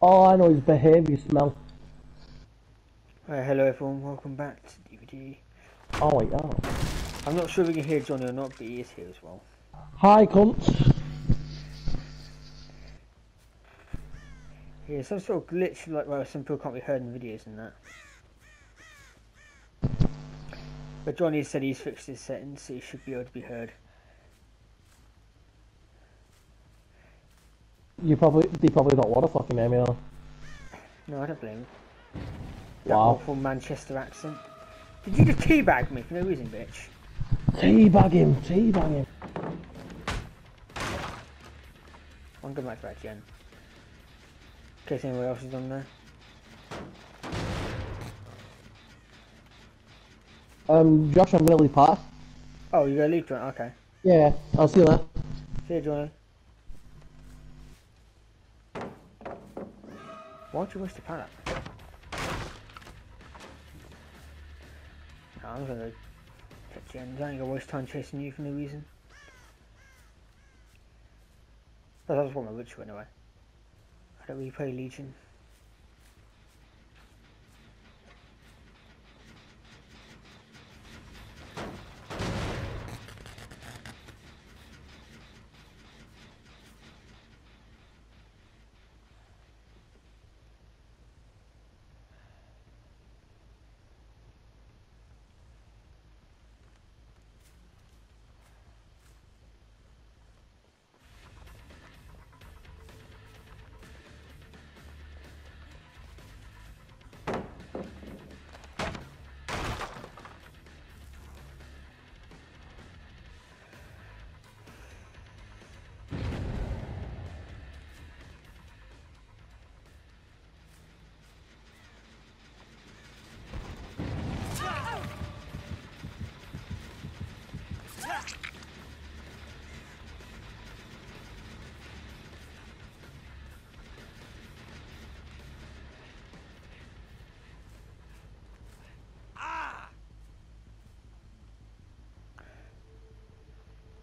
All I know is behaviour smell. Uh, hello everyone, welcome back to DBD. Oh wait, oh. I'm not sure if we can hear Johnny or not, but he is here as well. Hi, cunts. Yeah, some sort of glitch, like where some people can't be heard in the videos and that. But Johnny said he's fixed his settings, so he should be able to be heard. You probably, they probably don't want to fucking hear me though. No, I don't blame. That Wow. awful Manchester accent. Did you just teabag me for no reason, bitch? Teabag him, teabag him. I'm going back to that. In case anyone else is on there. Um, Josh, I'm gonna leave past. Oh, you got to leave, Johnny? Okay. Yeah, I'll see you later. See you, Johnny. Why'd you waste a pallet? No, I'm gonna catch you and I ain't gonna waste time chasing you for no reason. But that was what my ritual anyway. I don't really play Legion.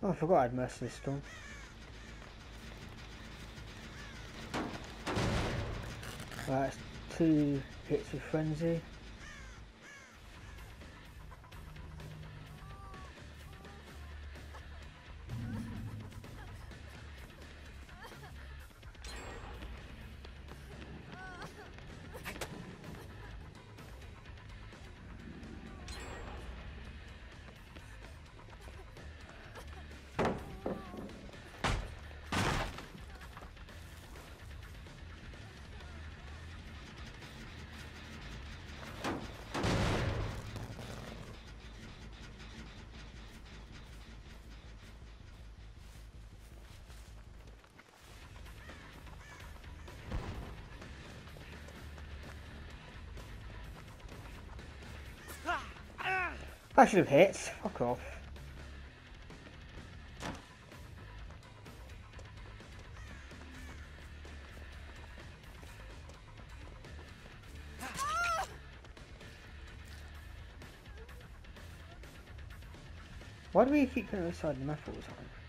Oh, I forgot I had Merciless Storm. Right, two hits with Frenzy. I should have hit. Fuck off. Why do we keep going outside the map all the time?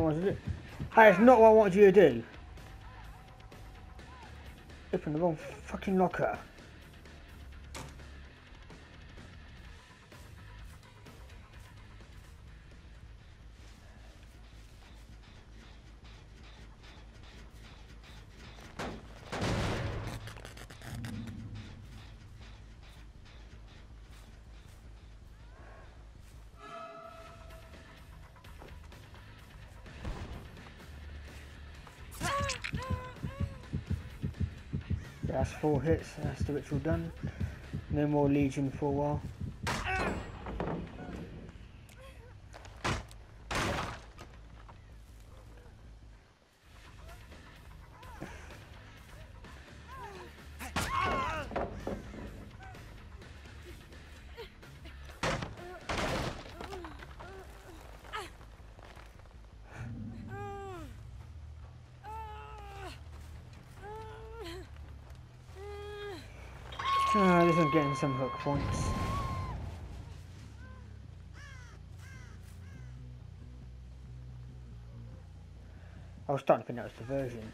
I wanted to do. Hey, it's not what I wanted you to do. Open the wrong fucking locker. That's four hits, that's the ritual done. No more Legion for a while. Uh, this is getting some hook points. I was starting to think that was diversion.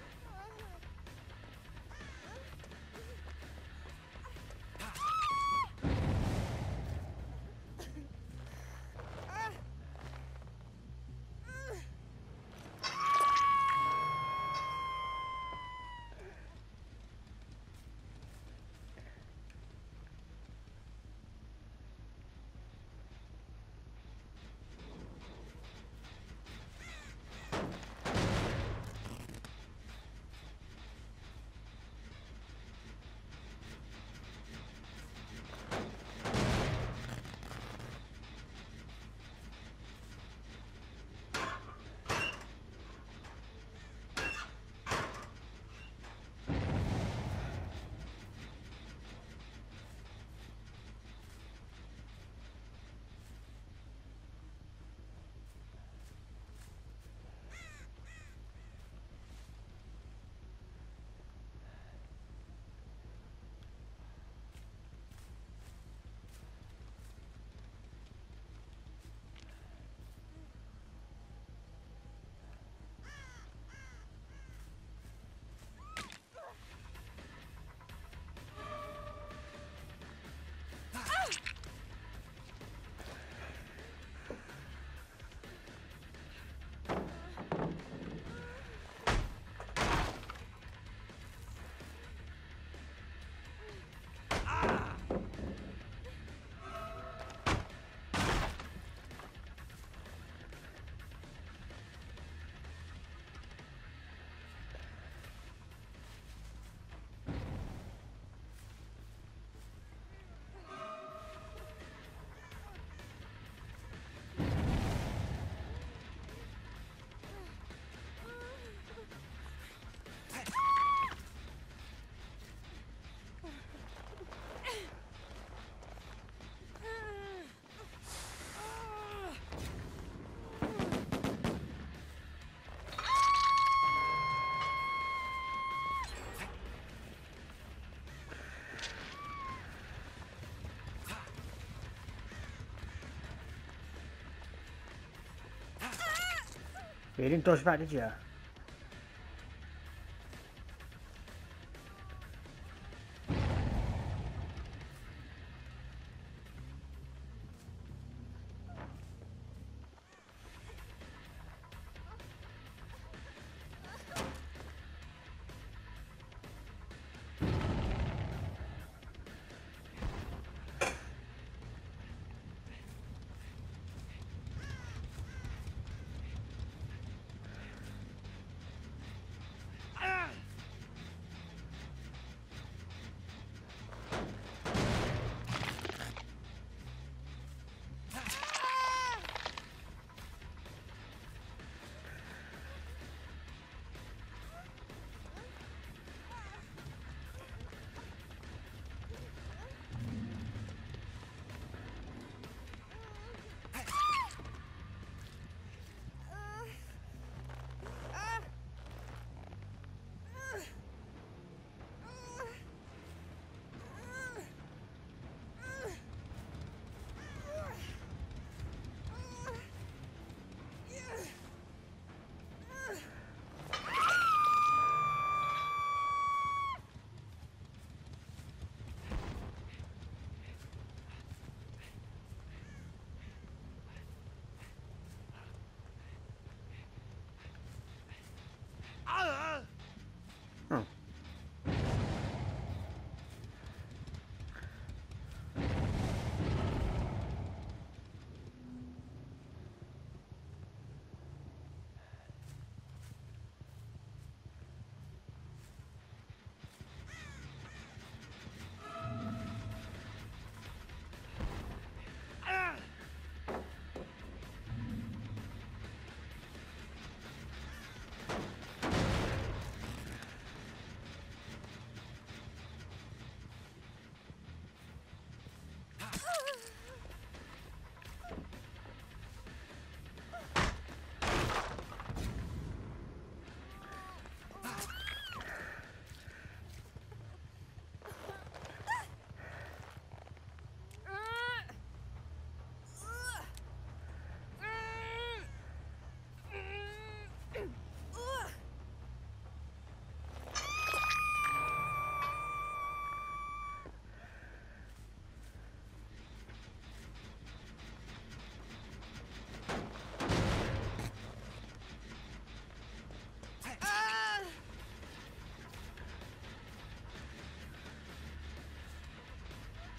You didn't dodge back, did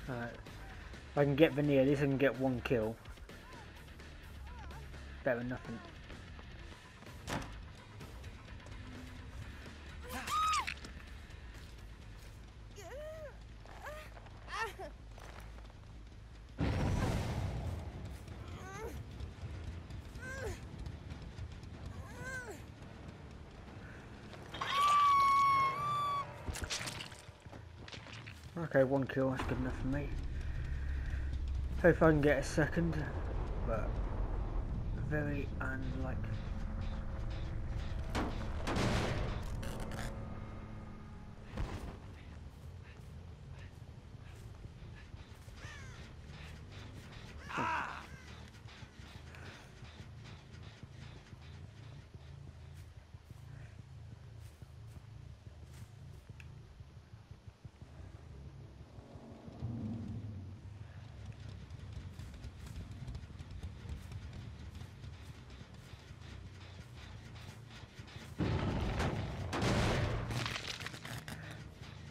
Alright. If I can get Veneer, at least can get one kill. Better than nothing. Okay, one kill, that's good enough for me. Hope I can get a second, but very unlikely.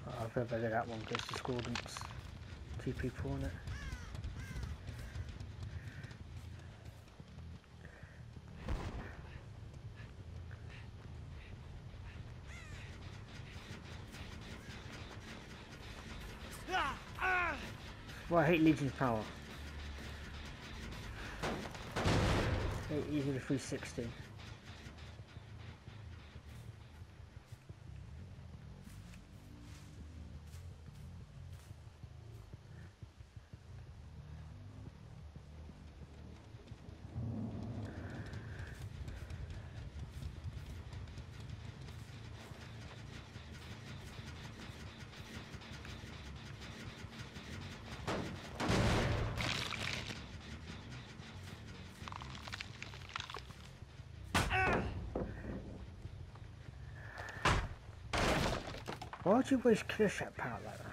I feel better that one because discordance. Two people on it. Well, I hate Legion's power. Easily 360. Why would you clear shot that? That's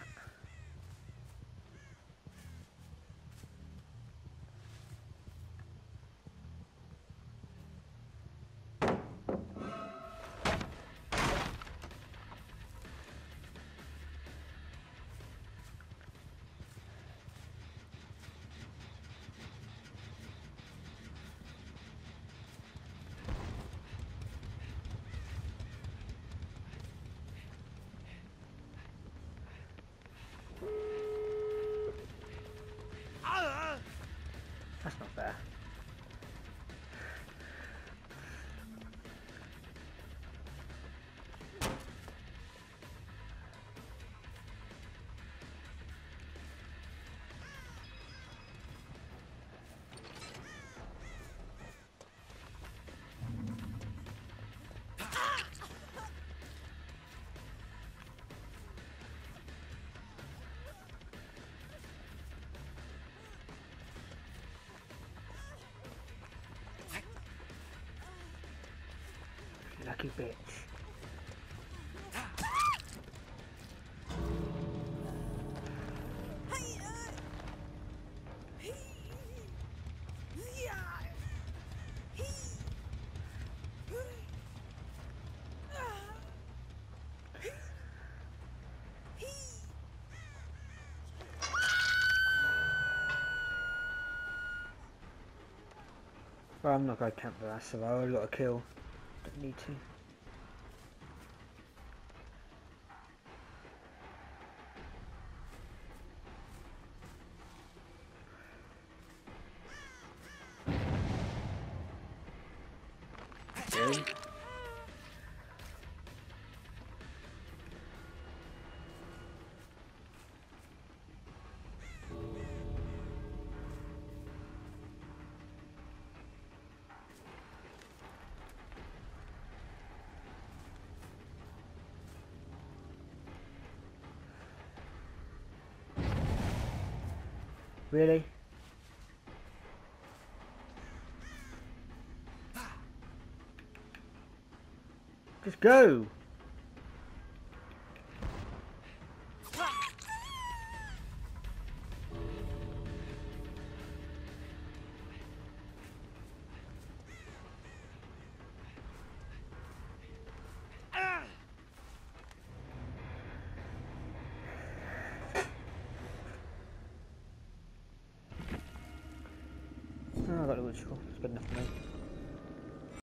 Lucky bitch. Well, I'm not going to camp for that, so I already got a kill. Don't need to. Really? Just go!